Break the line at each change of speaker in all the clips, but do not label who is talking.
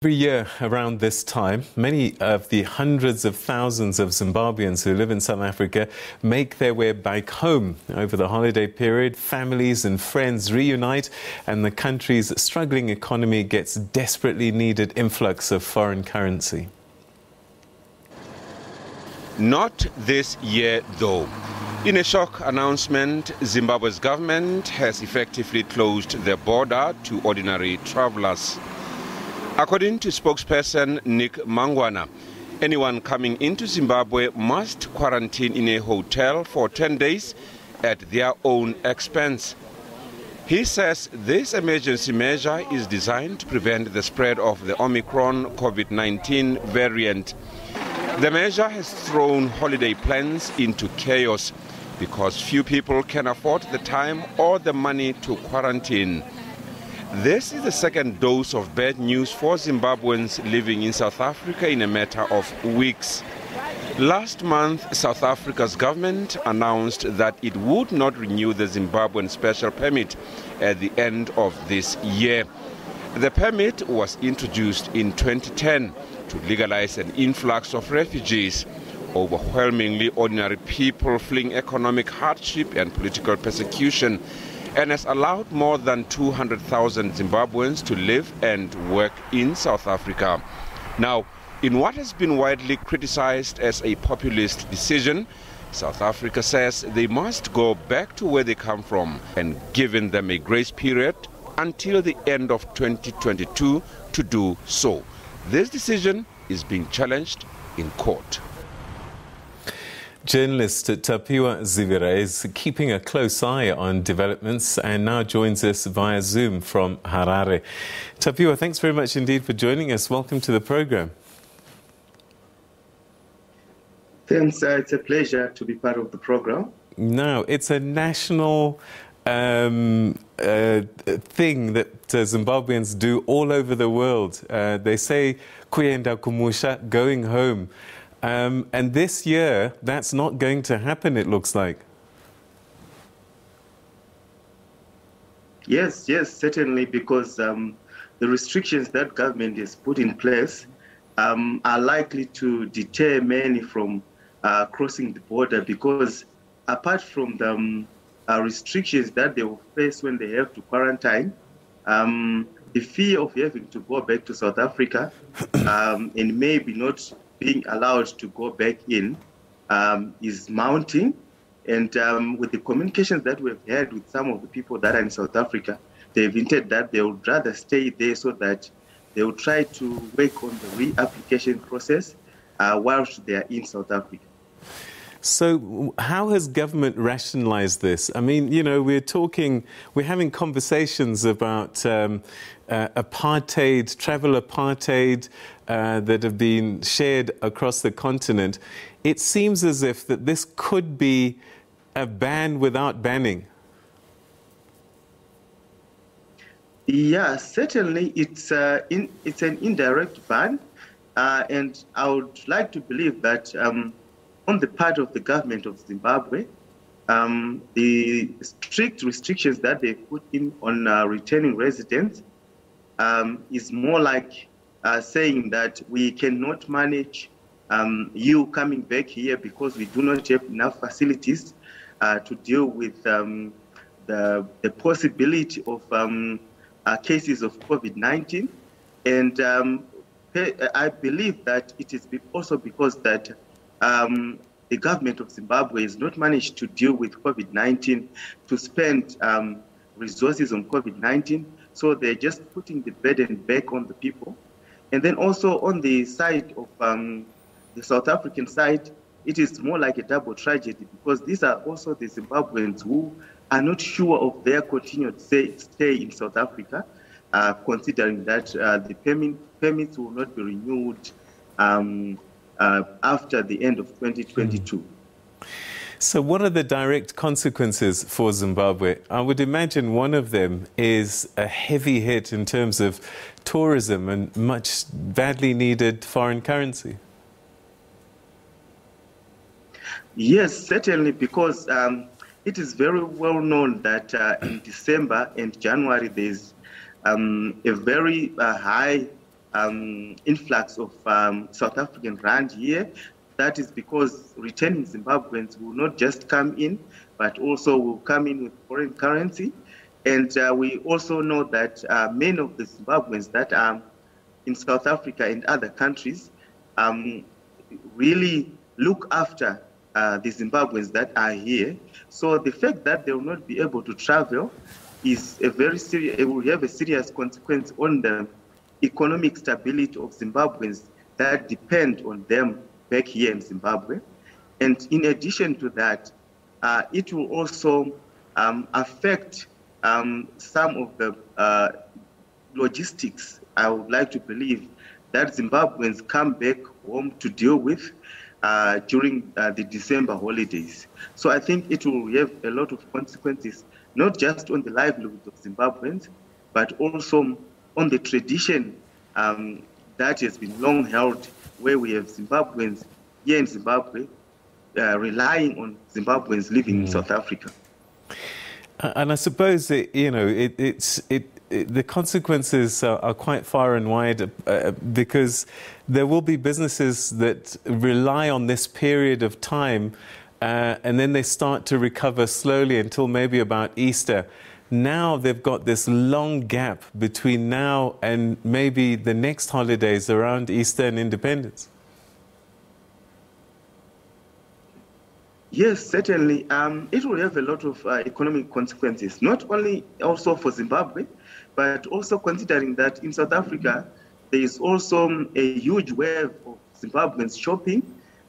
Every year around this time, many of the hundreds of thousands of Zimbabweans who live in South Africa make their way back home. Over the holiday period, families and friends reunite, and the country's struggling economy gets desperately needed influx of foreign currency.
Not this year, though. In a shock announcement, Zimbabwe's government has effectively closed the border to ordinary travelers. According to spokesperson Nick Mangwana, anyone coming into Zimbabwe must quarantine in a hotel for 10 days at their own expense. He says this emergency measure is designed to prevent the spread of the Omicron COVID 19 variant. The measure has thrown holiday plans into chaos because few people can afford the time or the money to quarantine. This is the second dose of bad news for Zimbabweans living in South Africa in a matter of weeks. Last month, South Africa's government announced that it would not renew the Zimbabwean special permit at the end of this year. The permit was introduced in 2010 to legalize an influx of refugees, overwhelmingly ordinary people fleeing economic hardship and political persecution and has allowed more than 200,000 Zimbabweans to live and work in South Africa. Now, in what has been widely criticized as a populist decision, South Africa says they must go back to where they come from and given them a grace period until the end of 2022 to do so. This decision is being challenged in court.
Journalist Tapiwa Zivira is keeping a close eye on developments and now joins us via Zoom from Harare. Tapiwa, thanks very much indeed for joining us. Welcome to the program.
Thanks. Uh, it's a pleasure to be part of the program.
Now, it's a national um, uh, thing that uh, Zimbabweans do all over the world. Uh, they say kuyenda kumusha, going home. Um, and this year, that's not going to happen, it looks like.
Yes, yes, certainly, because um, the restrictions that government has put in place um, are likely to deter many from uh, crossing the border because apart from the um, uh, restrictions that they will face when they have to quarantine, um, the fear of having to go back to South Africa um, and maybe not being allowed to go back in um, is mounting. And um, with the communications that we've had with some of the people that are in South Africa, they've hinted that they would rather stay there so that they will try to work on the reapplication process uh, whilst they are in South Africa.
So, how has government rationalized this? I mean, you know, we're talking, we're having conversations about um, uh, apartheid, travel apartheid uh, that have been shared across the continent. It seems as if that this could be a ban without banning.
Yeah, certainly it's, uh, in, it's an indirect ban. Uh, and I would like to believe that um, on the part of the government of Zimbabwe, um, the strict restrictions that they put in on uh, returning residents um, is more like uh, saying that we cannot manage um, you coming back here because we do not have enough facilities uh, to deal with um, the, the possibility of um, uh, cases of COVID 19. And um, I believe that it is also because that um, the government of Zimbabwe has not managed to deal with COVID 19, to spend um, resources on COVID 19. So they're just putting the burden back on the people. And then also on the side of um, the South African side, it is more like a double tragedy because these are also the Zimbabweans who are not sure of their continued stay, stay in South Africa, uh, considering that uh, the permit, permits will not be renewed um, uh, after the end of 2022.
So, what are the direct consequences for Zimbabwe? I would imagine one of them is a heavy hit in terms of tourism and much badly needed foreign currency.
Yes, certainly, because um, it is very well known that uh, in December and January there's um, a very uh, high um, influx of um, South African rand here. That is because returning Zimbabweans will not just come in, but also will come in with foreign currency. And uh, we also know that uh, many of the Zimbabweans that are in South Africa and other countries um, really look after uh, the Zimbabweans that are here. So the fact that they will not be able to travel is a very serious, it will have a serious consequence on the economic stability of Zimbabweans that depend on them back here in Zimbabwe. And in addition to that, uh, it will also um, affect um, some of the uh, logistics, I would like to believe, that Zimbabweans come back home to deal with uh, during uh, the December holidays. So I think it will have a lot of consequences, not just on the livelihood of Zimbabweans, but also on the tradition um, that has been long held, where we have Zimbabweans here in Zimbabwe uh, relying on Zimbabweans living mm. in South Africa.
And I suppose it, you know it, it's it, it, the consequences are, are, quite far and wide uh, because there will be businesses that rely on this period of time, uh, and then they start to recover slowly until maybe about Easter. Now they've got this long gap between now and maybe the next holidays around Easter and Independence.
Yes, certainly. Um, it will have a lot of uh, economic consequences, not only also for Zimbabwe, but also considering that in South Africa, there is also a huge wave of Zimbabweans shopping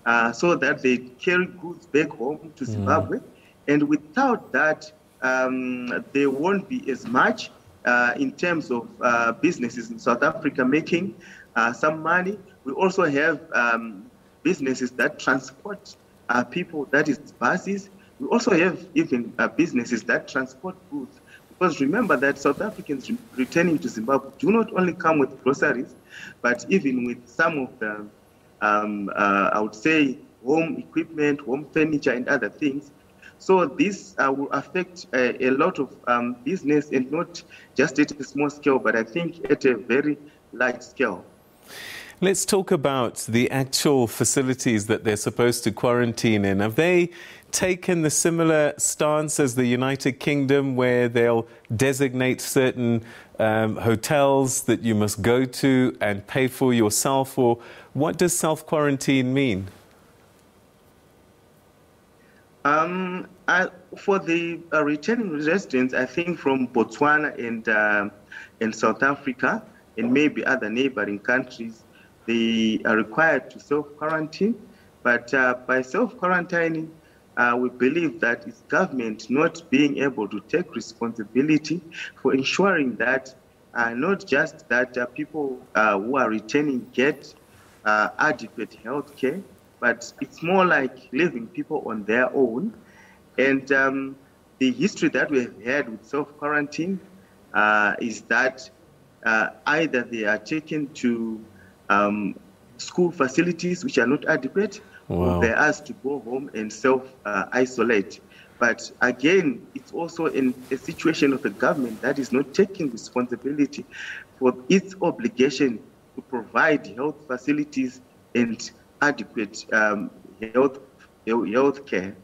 uh, so that they carry goods back home to mm. Zimbabwe. Mm. And without that, um, there won't be as much uh, in terms of uh, businesses in South Africa making uh, some money. We also have um, businesses that transport uh, people, that is buses. We also have even uh, businesses that transport goods. Because remember that South Africans returning to Zimbabwe do not only come with groceries, but even with some of the, um, uh, I would say, home equipment, home furniture, and other things. So this uh, will affect a, a lot of um, business and not just at a small scale, but I think at a very large scale.
Let's talk about the actual facilities that they're supposed to quarantine in. Have they taken the similar stance as the United Kingdom, where they'll designate certain um, hotels that you must go to and pay for yourself? Or what does self quarantine mean?
Um, for the uh, returning residents, I think from Botswana and, uh, and South Africa, and maybe other neighboring countries, they are required to self-quarantine, but uh, by self-quarantining, uh, we believe that it's government not being able to take responsibility for ensuring that uh, not just that uh, people uh, who are returning get uh, adequate health care, but it's more like leaving people on their own. And um, the history that we have had with self-quarantine is that either they are taken to um, school facilities which are not adequate, wow. they're asked to go home and self uh, isolate. But again, it's also in a situation of a government that is not taking responsibility for its obligation to provide health facilities and adequate um, health, health care.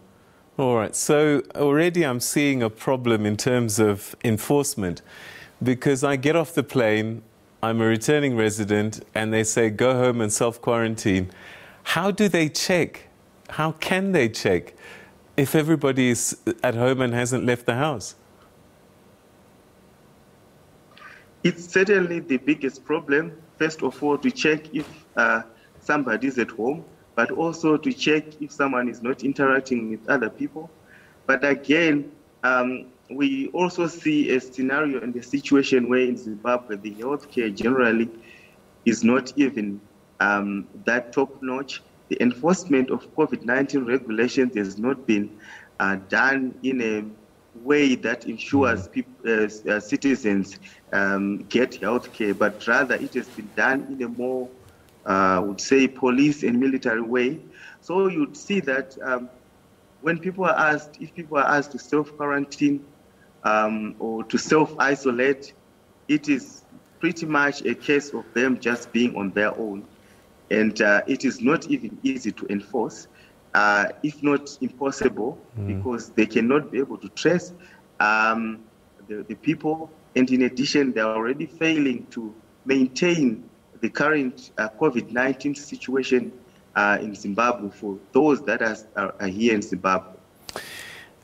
All right. So already I'm seeing a problem in terms of enforcement because I get off the plane, I'm a returning resident, and they say, go home and self quarantine. How do they check? How can they check if everybody is at home and hasn't left the house?
It's certainly the biggest problem. First of all, to check if uh, somebody is at home, but also to check if someone is not interacting with other people. But again, um, we also see a scenario and a situation where in Zimbabwe the healthcare generally is not even um, that top notch. The enforcement of COVID 19 regulations has not been uh, done in a way that ensures mm. people, uh, uh, citizens um, get health care, but rather it has been done in a more, uh, I would say, police and military way. So you'd see that um, when people are asked, if people are asked to self quarantine, um, or to self isolate, it is pretty much a case of them just being on their own. And uh, it is not even easy to enforce, uh, if not impossible, mm. because they cannot be able to trace um, the, the people. And in addition, they're already failing to maintain the current uh, COVID 19 situation uh, in Zimbabwe for those that are, are here in Zimbabwe.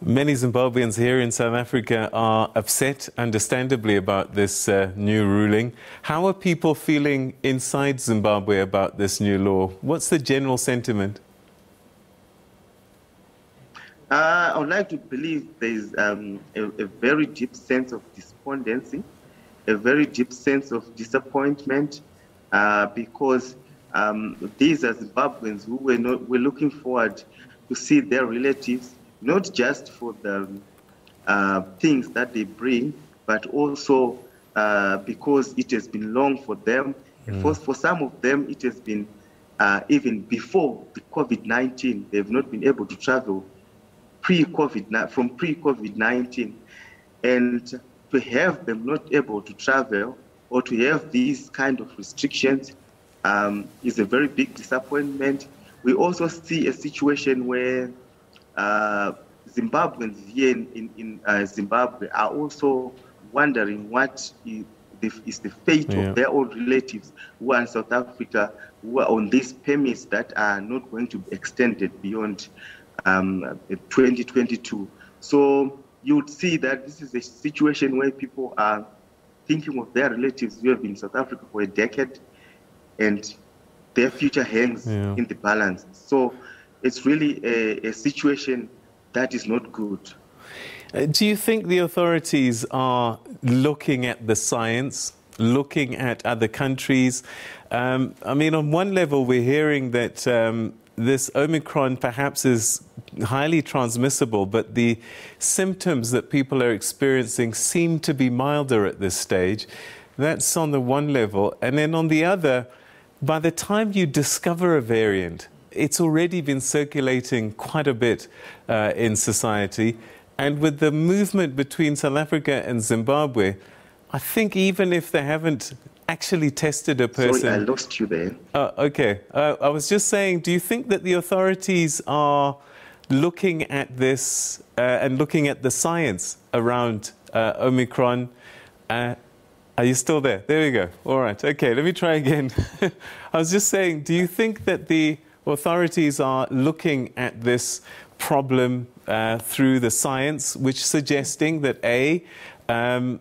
Many Zimbabweans here in South Africa are upset, understandably, about this uh, new ruling. How are people feeling inside Zimbabwe about this new law? What's the general sentiment?
Uh, I would like to believe there's um, a, a, very deep sense of despondency, a very deep sense of disappointment, uh, because um, these are Zimbabweans who were, not, were looking forward to see their relatives not just for the uh, things that they bring, but also uh, because it has been long for them. Mm. For, for some of them, it has been uh, even before the COVID 19, they've not been able to travel pre COVID from pre COVID 19. And to have them not able to travel or to have these kind of restrictions um, is a very big disappointment. We also see a situation where uh, Zimbabweans here in, in, in uh, Zimbabwe are also wondering what is the, is the fate yeah. of their old relatives who are in South Africa, who are on these permits that are not going to be extended beyond um, 2022. So you would see that this is a situation where people are thinking of their relatives who have been in South Africa for a decade and their future hangs yeah. in the balance. So it's really a, a situation that is not good.
Uh, do you think the authorities are looking at the science, looking at other countries? Um, I mean, on one level, we're hearing that um, this Omicron perhaps is highly transmissible, but the symptoms that people are experiencing seem to be milder at this stage. That's on the one level. And then on the other, by the time you discover a variant, it's already been circulating quite a bit uh, in society. And with the movement between South Africa and Zimbabwe, I think even if they haven't actually tested a person.
Sorry, I lost you there.
Uh, okay. Uh, I was just saying, do you think that the authorities are looking at this uh, and looking at the science around uh, Omicron? Uh, are you still there? There we go. All right. Okay, let me try again. I was just saying, do you think that the authorities are looking at this problem uh, through the science, which suggesting that A, um,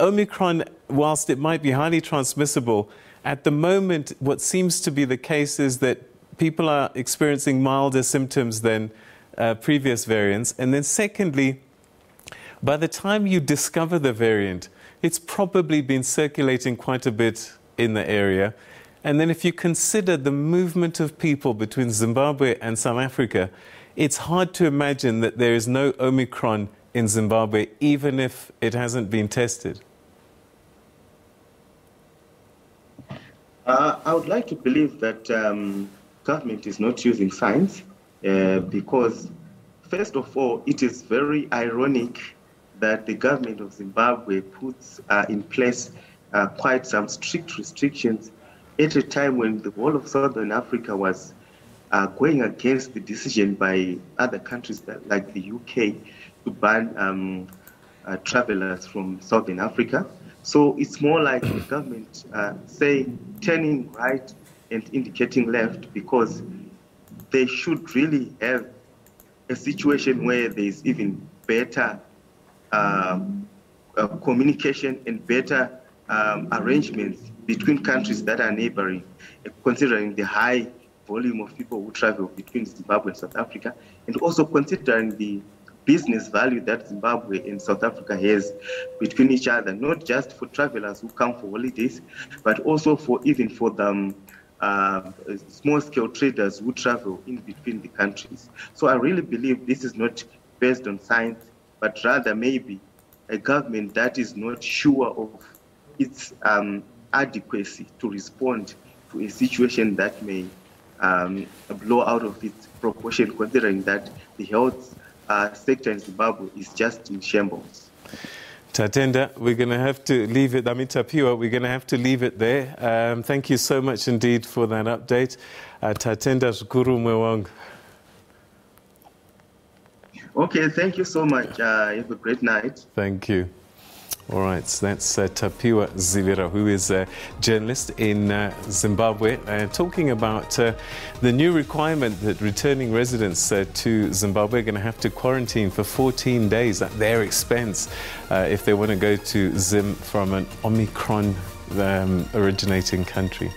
Omicron, whilst it might be highly transmissible, at the moment, what seems to be the case is that people are experiencing milder symptoms than uh, previous variants. And then, secondly, by the time you discover the variant, it's probably been circulating quite a bit in the area. And then if you consider the movement of people between Zimbabwe and South Africa, it's hard to imagine that there is no Omicron in Zimbabwe, even if it hasn't been tested.
Uh, I would like to believe that um, government is not using science uh, because, first of all, it is very ironic that the government of Zimbabwe puts uh, in place uh, quite some strict restrictions at a time when the whole of Southern Africa was uh, going against the decision by other countries that, like the UK to ban um, uh, travelers from Southern Africa. So it's more like the government uh, saying turning right and indicating left because they should really have a situation where there's even better um, uh, communication and better um, arrangements between countries that are neighboring, considering the high volume of people who travel between Zimbabwe and South Africa, and also considering the business value that Zimbabwe and South Africa has between each other, not just for travelers who come for holidays, but also for even for the uh, small-scale traders who travel in between the countries. So I really believe this is not based on science, but rather maybe a government that is not sure of its um, adequacy to respond to a situation that may um, blow out of its proportion, considering that the health uh, sector in Zimbabwe is just in shambles.
Tatenda, we're going to have to leave it. I mean, Tapiwa, we're going to have to leave it there. Um, thank you so much indeed for that update. Uh, Tatenda Shukuru Mwewang.
Okay, thank you so much. Uh, have a great night.
Thank you. All right, so that's uh, Tapiwa Zivira, who is a journalist in uh, Zimbabwe, uh, talking about uh, the new requirement that returning residents uh, to Zimbabwe are going to have to quarantine for 14 days at their expense uh, if they want to go to Zim from an Omicron um, originating country.